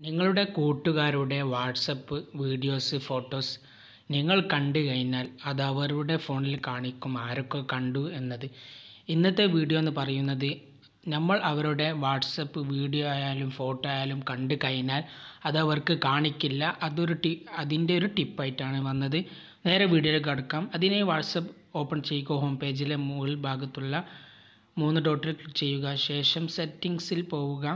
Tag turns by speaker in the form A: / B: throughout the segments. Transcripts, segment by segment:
A: നിങ്ങളുടെ കൂട്ടുകാരുടെ WhatsApp videos photos നിങ്ങൾ കണ്ടു കഴിഞ്ഞാൽ അത് അവരുടെ ഫോണിൽ കാണിക്കും ആരൊക്കെ കണ്ടു എന്നത്. ഇന്നത്തെ വീഡിയോ എന്ന് പറയുന്നത് നമ്മൾ അവരുടെ വാട്സപ്പ് വീഡിയോ ആയാലും ഫോട്ടോ ആയാലും കണ്ടു കഴിഞ്ഞാൽ അത് അവർക്ക് കാണിക്കില്ല. അതൊരു ടി അതിന്റെ ഒരു ടിപ്പായിട്ടാണ് വന്നത്. നേരെ വീഡിയോയിലേക്ക് കടക്കാം. അതിനെ വാട്സപ്പ് ഓപ്പൺ ചെയ്യുക. ഹോം പേജിലെ മുകൾ ഭാഗത്തുള്ള മൂന്ന് ഡോട്ടിൽ ക്ലിക്ക് ചെയ്യുക. ശേഷം സെറ്റിങ്സിൽ പോവുക.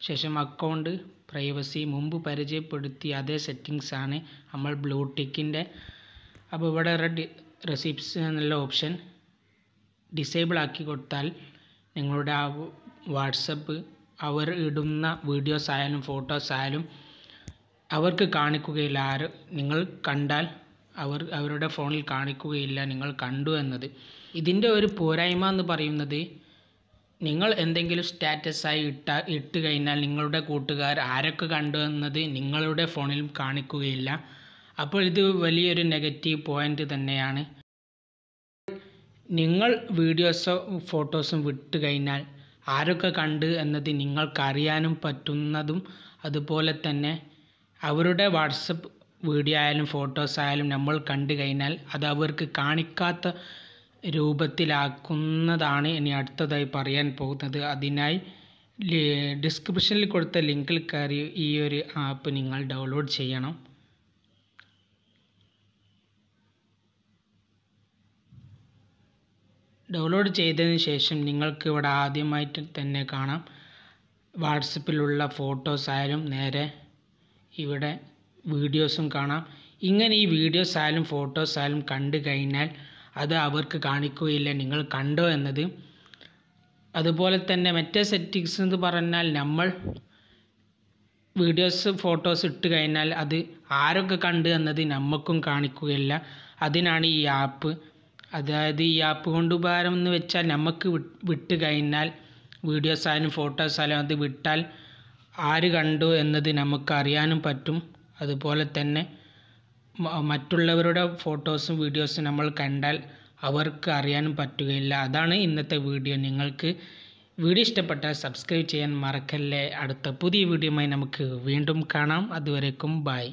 A: ശേഷം അക്കൗണ്ട് പ്രൈവസി മുമ്പ് പരിചയപ്പെടുത്തിയ അതേ സെറ്റിങ്സ് ആണ് നമ്മൾ ബ്ലൂ ടിക്കിന്റെ അപ്പോൾ ഇവിടെ റെഡ് റെസിപ്റ്റ്സ് എന്നുള്ള ഓപ്ഷൻ ഡിസേബിൾ ആക്കി കൊടുത്താൽ നിങ്ങളുടെ ആ വാട്സപ്പ് അവർ ഇടുന്ന വീഡിയോസ് ആയാലും ഫോട്ടോസ് ആയാലും അവർക്ക് കാണിക്കുകയില്ല. ആര് നിങ്ങൾ കണ്ടാൽ അവർ അവരുടെ ഫോണിൽ കാണിക്കുകയില്ല നിങ്ങൾ കണ്ടു എന്നത്. ഇതിന്റെ ഒരു പോരായ്മ എന്ന് പറയുന്നത് നിങ്ങൾ എന്തെങ്കിലും സ്റ്റാറ്റസായി ഇട്ട ഇട്ട് കഴിഞ്ഞാൽ നിങ്ങളുടെ കൂട്ടുകാർ ആരൊക്കെ കണ്ടു എന്നത് നിങ്ങളുടെ ഫോണിലും കാണിക്കുകയില്ല. അപ്പോൾ ഇത് വലിയൊരു നെഗറ്റീവ് പോയിന്റ് തന്നെയാണ്. നിങ്ങൾ വീഡിയോസോ ഫോട്ടോസും വിട്ട് കഴിഞ്ഞാൽ ആരൊക്കെ കണ്ട് എന്നത് നിങ്ങൾക്കറിയാനും പറ്റുന്നതും അതുപോലെ തന്നെ അവരുടെ വാട്സപ്പ് വീഡിയോ ആയാലും ഫോട്ടോസ് ആയാലും നമ്മൾ കണ്ടു കഴിഞ്ഞാൽ അത് അവർക്ക് കാണിക്കാത്ത രൂപത്തിലാക്കുന്നതാണ് ഇനി അടുത്തതായി പറയാൻ പോകുന്നത്. അതിനായി ഡിസ്ക്രിപ്ഷനിൽ കൊടുത്ത ലിങ്കിൽ കയറി ഈ ഒരു ആപ്പ് നിങ്ങൾ ഡൗൺലോഡ് ചെയ്യണം. ഡൗൺലോഡ് ചെയ്തതിന് ശേഷം നിങ്ങൾക്ക് ഇവിടെ ആദ്യമായിട്ട് തന്നെ കാണാം. വാട്സപ്പിലുള്ള ഫോട്ടോസ് ആയാലും നേരെ ഇവിടെ വീഡിയോസും കാണാം. ഇങ്ങനെ ഈ വീഡിയോസ് ആയാലും ഫോട്ടോസ് ആയാലും കണ്ടു കഴിഞ്ഞാൽ അത് അവർക്ക് കാണിക്കുകയില്ല. നിങ്ങൾ കണ്ടോ എന്നത്? അതുപോലെ തന്നെ മറ്റേ സെറ്റിങ്സ് എന്ന് പറഞ്ഞാൽ നമ്മൾ വീഡിയോസ് ഫോട്ടോസ് ഇട്ട് കഴിഞ്ഞാൽ അത് ആരൊക്കെ കണ്ട് എന്നത് നമുക്കും കാണിക്കുകയില്ല. അതിനാണ് ഈ ആപ്പ് അതായത് ഈ ആപ്പ് കൊണ്ട് ഉപകാരം എന്ന് വെച്ചാൽ നമുക്ക് വിട്ട് കഴിഞ്ഞാൽ വീഡിയോസ് ആയാലും ഫോട്ടോസ് ആയാലും അത് വിട്ടാൽ ആര് കണ്ടു എന്നത് നമുക്ക് അറിയാനും പറ്റും. അതുപോലെ തന്നെ മറ്റുള്ളവരുടെ ഫോട്ടോസും വീഡിയോസും നമ്മൾ കണ്ടാൽ അവർക്ക് അറിയാനും പറ്റുകയില്ല. അതാണ് ഇന്നത്തെ വീഡിയോ. നിങ്ങൾക്ക് വീഡിയോ ഇഷ്ടപ്പെട്ടാൽ സബ്സ്ക്രൈബ് ചെയ്യാൻ മറക്കല്ലേ. അടുത്ത പുതിയ വീഡിയോയുമായി നമുക്ക് വീണ്ടും കാണാം. അതുവരേക്കും ബായ്